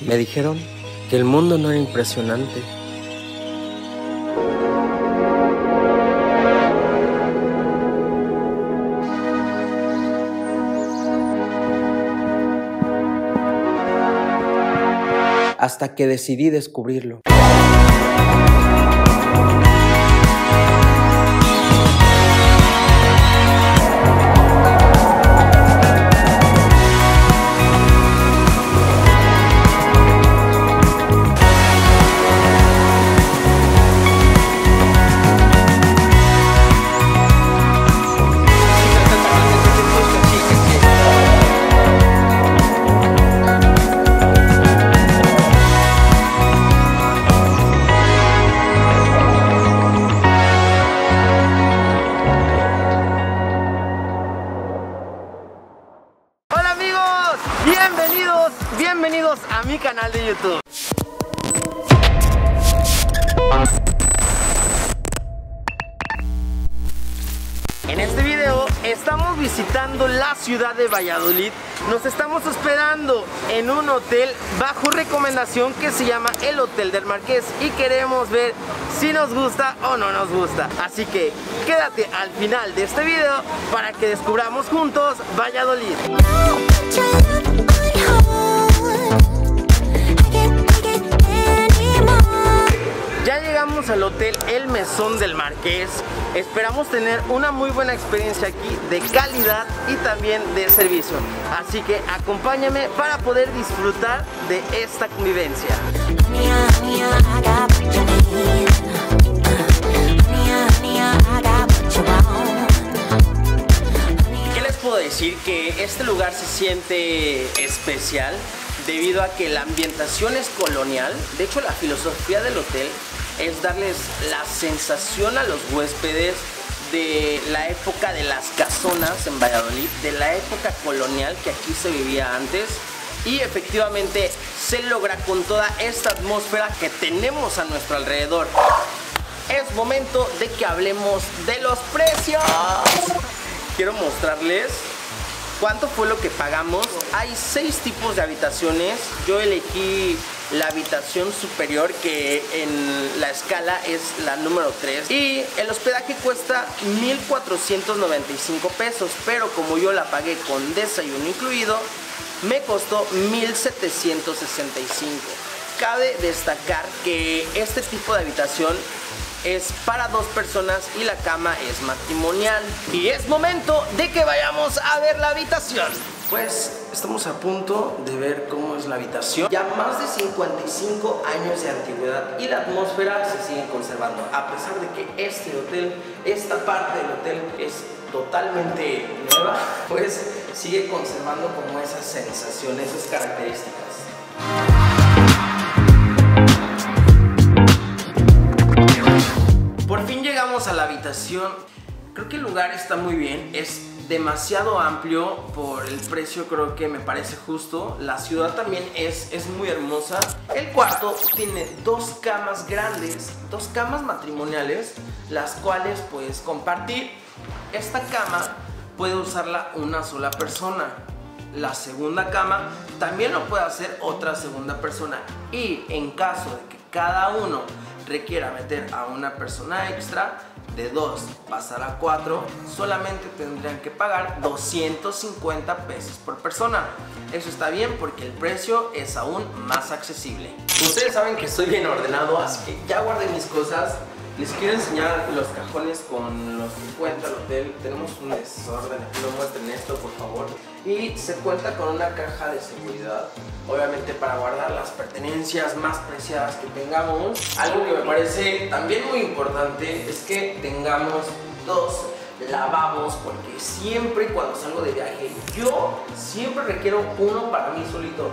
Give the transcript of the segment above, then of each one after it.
Me dijeron que el mundo no era impresionante. Hasta que decidí descubrirlo. En este video estamos visitando la ciudad de Valladolid. Nos estamos hospedando en un hotel bajo recomendación que se llama el Hotel del Marqués y queremos ver si nos gusta o no nos gusta. Así que quédate al final de este video para que descubramos juntos Valladolid. El Mesón del Marqués. Esperamos tener una muy buena experiencia aquí de calidad y también de servicio. Así que acompáñame para poder disfrutar de esta convivencia. ¿Qué les puedo decir? Que este lugar se siente especial debido a que la ambientación es colonial. De hecho, la filosofía del hotel es darles la sensación a los huéspedes de la época de las casonas en Valladolid, de la época colonial que aquí se vivía antes. Y efectivamente se logra con toda esta atmósfera que tenemos a nuestro alrededor. Es momento de que hablemos de los precios. Quiero mostrarles cuánto fue lo que pagamos. Hay seis tipos de habitaciones. Yo elegí la habitación superior que en la escala es la número 3 y el hospedaje cuesta 1495 pesos pero como yo la pagué con desayuno incluido me costó 1765 cabe destacar que este tipo de habitación es para dos personas y la cama es matrimonial. Y es momento de que vayamos a ver la habitación. Pues estamos a punto de ver cómo es la habitación. Ya más de 55 años de antigüedad y la atmósfera se sigue conservando. A pesar de que este hotel, esta parte del hotel es totalmente nueva, pues sigue conservando como esas sensaciones, esas características. Por fin llegamos a la habitación. Creo que el lugar está muy bien. Es demasiado amplio por el precio creo que me parece justo. La ciudad también es, es muy hermosa. El cuarto tiene dos camas grandes dos camas matrimoniales las cuales puedes compartir. Esta cama puede usarla una sola persona. La segunda cama también lo puede hacer otra segunda persona. Y en caso de que cada uno requiera meter a una persona extra de 2 pasar a 4 solamente tendrían que pagar 250 pesos por persona. Eso está bien porque el precio es aún más accesible. Ustedes saben que estoy bien ordenado así que ya guardé mis cosas. Les quiero enseñar los cajones con los que Tenemos un desorden, no muestren esto por favor. Y se cuenta con una caja de seguridad, obviamente para guardar las pertenencias más preciadas que tengamos. Algo que me parece también muy importante es que tengamos dos lavabos porque siempre cuando salgo de viaje yo siempre requiero uno para mí solito.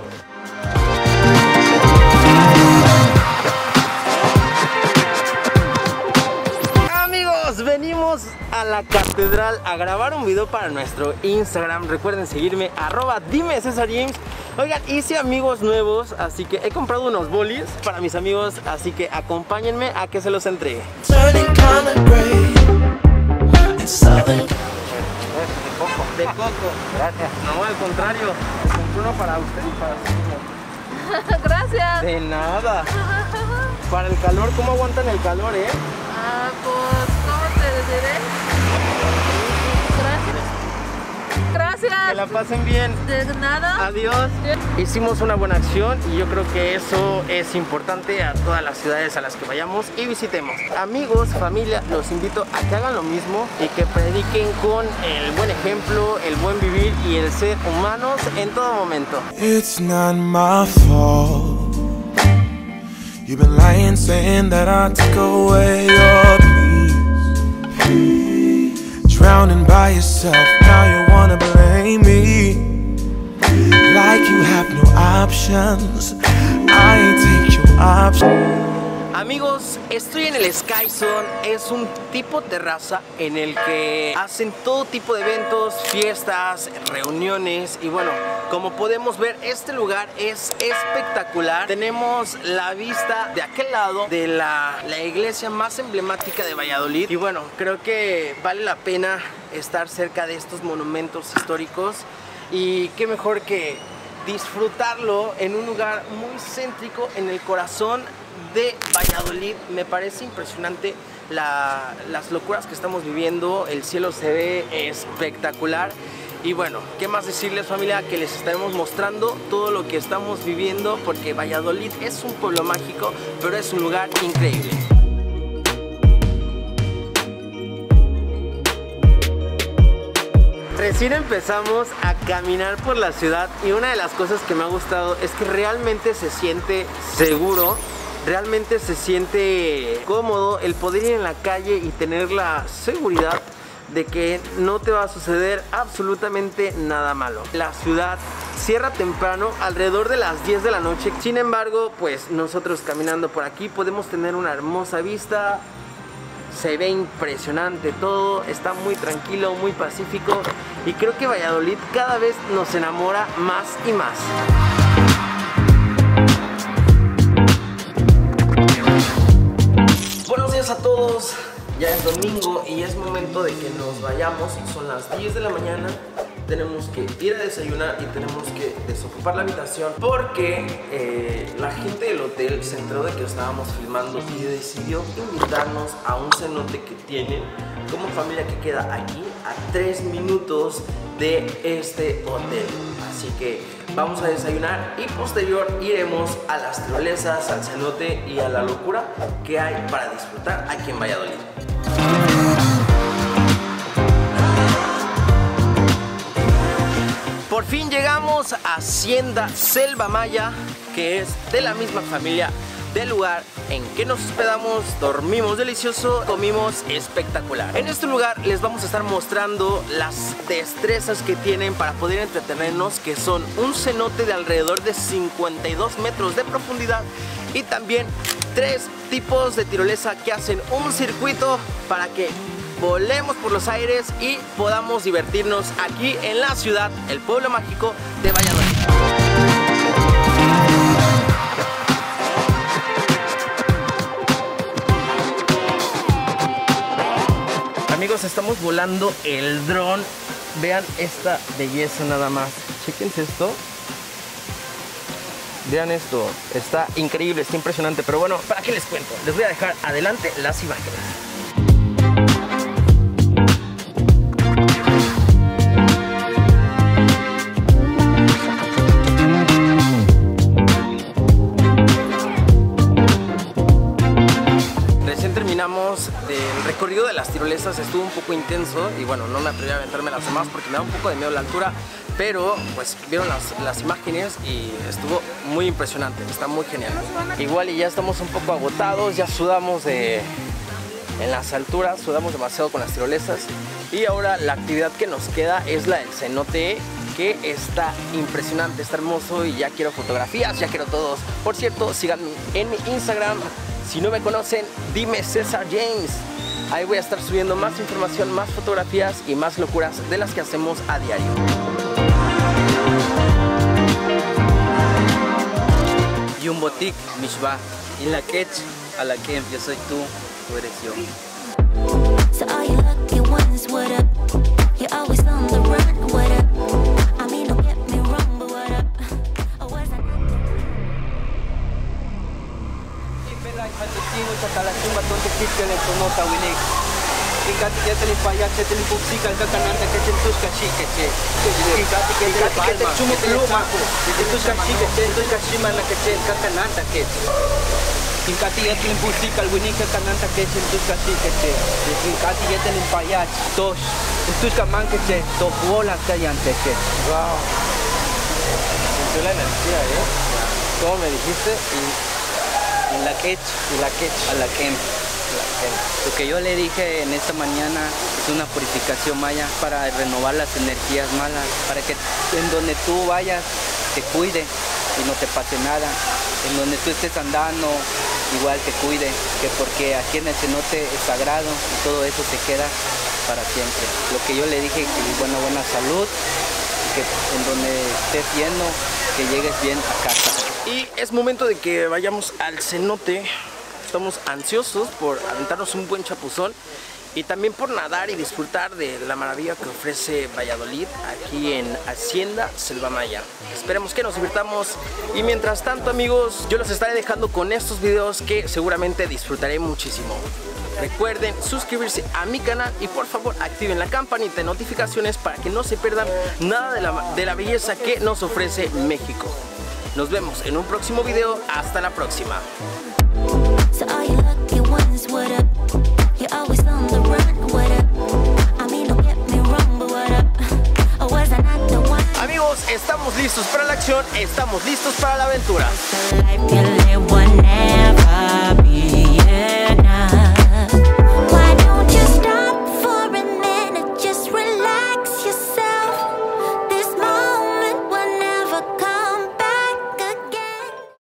La catedral a grabar un video para nuestro Instagram. Recuerden seguirme, arroba dime César James. Oigan, hice amigos nuevos, así que he comprado unos bolis para mis amigos, así que acompáñenme a que se los entregue. De coco. Gracias. No, al contrario. Compré uno para usted y para su hijo. Gracias. gracias. De nada. Para el calor, ¿cómo aguantan el calor, eh? Ah, pues, ¿cómo te diré? Gracias. Que la pasen bien. De nada. Adiós. Hicimos una buena acción y yo creo que eso es importante a todas las ciudades a las que vayamos y visitemos. Amigos, familia, los invito a que hagan lo mismo y que prediquen con el buen ejemplo, el buen vivir y el ser humanos en todo momento. It's not my fault. You've been lying, saying that I took away your peace. Drowning by yourself, now you you have no options. I take your options. Amigos, estoy en el Sky Zone, es un tipo terraza en el que hacen todo tipo de eventos, fiestas, reuniones y bueno, como podemos ver este lugar es espectacular. Tenemos la vista de aquel lado de la, la iglesia más emblemática de Valladolid y bueno, creo que vale la pena estar cerca de estos monumentos históricos y qué mejor que disfrutarlo en un lugar muy céntrico en el corazón de Valladolid. Me parece impresionante la- las locuras que estamos viviendo. El cielo se ve espectacular. Y bueno, ¿qué más decirles familia? Que les estaremos mostrando todo lo que estamos viviendo porque Valladolid es un pueblo mágico, pero es un lugar increíble. Recién empezamos a caminar por la ciudad y una de las cosas que me ha gustado es que realmente se siente seguro, realmente se siente cómodo el poder ir en la calle y tener la seguridad de que no te va a suceder absolutamente nada malo. La ciudad cierra temprano, alrededor de las 10 de la noche. Sin embargo, pues nosotros caminando por aquí podemos tener una hermosa vista, se ve impresionante todo, está muy tranquilo, muy pacífico y creo que Valladolid cada vez nos enamora más y más. Buenos días a todos, ya es domingo y es momento de que nos vayamos, son las 10 de la mañana. Tenemos que ir a desayunar y tenemos que desocupar la habitación porque eh, la gente del hotel se enteró de que estábamos filmando y decidió invitarnos a un cenote que tienen como familia que queda aquí a 3 minutos de este hotel. Así que vamos a desayunar y posterior iremos a las tirolesas, al cenote y a la locura que hay para disfrutar aquí en Valladolid. A Hacienda Selva Maya, que es de la misma familia del lugar en que nos hospedamos, dormimos delicioso, comimos espectacular. En este lugar les vamos a estar mostrando las destrezas que tienen para poder entretenernos, que son un cenote de alrededor de 52 metros de profundidad y también tres tipos de tirolesa que hacen un circuito para que volemos por los aires y podamos divertirnos aquí en la ciudad, el pueblo mágico de Valladolid. Amigos, estamos volando el dron. Vean esta belleza nada más. Chequense esto. Vean esto, está increíble, está impresionante. Pero bueno, ¿para qué les cuento? Les voy a dejar adelante las imágenes. Recorrido de las tirolesas, estuvo un poco intenso y bueno, no me atreví a aventarme las demás porque me da un poco de miedo la altura, pero pues vieron las, las imágenes y estuvo muy impresionante, está muy genial. Igual y ya estamos un poco agotados, ya sudamos de, en las alturas, sudamos demasiado con las tirolesas y ahora la actividad que nos queda es la del cenote que está impresionante, está hermoso y ya quiero fotografías, ya quiero todos. Por cierto, síganme en mi Instagram, si no me conocen, dime César James. Ahí voy a estar subiendo más información, más fotografías y más locuras de las que hacemos a diario. Yumbotik Mishba. Y la Ketch, a la que yo soy tú, tú eres yo. En paya pupsika tuska chumo pluma. Tuska tuska shima na ketelin pupsika winik kakananta kechen tuska shikeche. Kinkati ketelin paya tos. Tuska man keche to bola kayante keche. Wow. Sintió la energía, ¿eh? ¿Cómo me dijiste? En la quech. Y la quech. a la Kem. Lo que yo le dije en esta mañana es una purificación maya para renovar las energías malas, para que en donde tú vayas te cuide y no te pase nada. En donde tú estés andando, igual te cuide, que porque aquí en el cenote es sagrado y todo eso se queda para siempre. Lo que yo le dije, que buena, buena salud, que en donde estés yendo, que llegues bien a casa. Y es momento de que vayamos al cenote. Estamos ansiosos por aventarnos un buen chapuzón y también por nadar y disfrutar de la maravilla que ofrece Valladolid aquí en Hacienda Selva Maya. Esperemos que nos divirtamos y mientras tanto amigos yo los estaré dejando con estos videos que seguramente disfrutaré muchísimo. Recuerden suscribirse a mi canal y por favor activen la campanita de notificaciones para que no se pierdan nada de la, de la belleza que nos ofrece México. Nos vemos en un próximo video. Hasta la próxima. Amigos, estamos listos para la acción, estamos listos para la aventura.